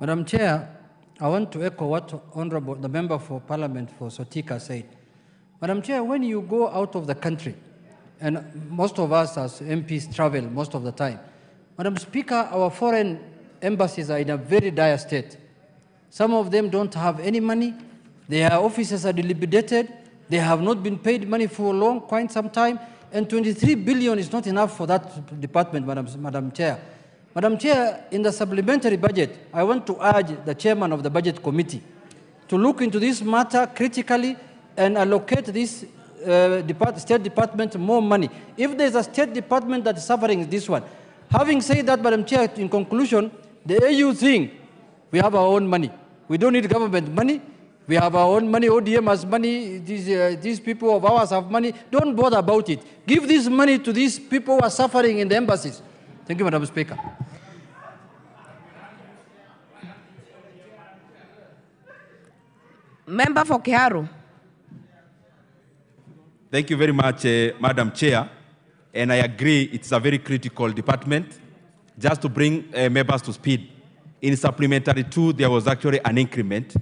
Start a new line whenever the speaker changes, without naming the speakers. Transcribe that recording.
Madam Chair, I want to echo what Honorable the Member for Parliament for Sotika said. Madam Chair, when you go out of the country, and most of us as MPs travel most of the time, Madam Speaker, our foreign embassies are in a very dire state. Some of them don't have any money. Their offices are dilapidated. They have not been paid money for a long, quite some time. And 23 billion is not enough for that department, Madam, Madam Chair. Madam Chair, in the supplementary budget, I want to urge the chairman of the budget committee to look into this matter critically and allocate this uh, depart state department more money. If there's a state department that is suffering, this one. Having said that, Madam Chair, in conclusion, the AU thing, we have our own money. We don't need government money. We have our own money. ODM has money. These, uh, these people of ours have money. Don't bother about it. Give this money to these people who are suffering in the embassies. Thank you, Madam Speaker.
Member for Kiharu.
Thank you very much, uh, Madam Chair. And I agree it's a very critical department. Just to bring uh, members to speed, in supplementary two, there was actually an increment